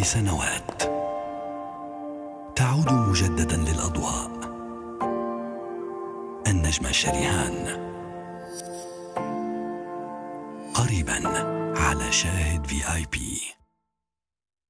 بسنوات. تعود مجددا للأضواء. النجمه شريهان قريبا على شاهد في اي بي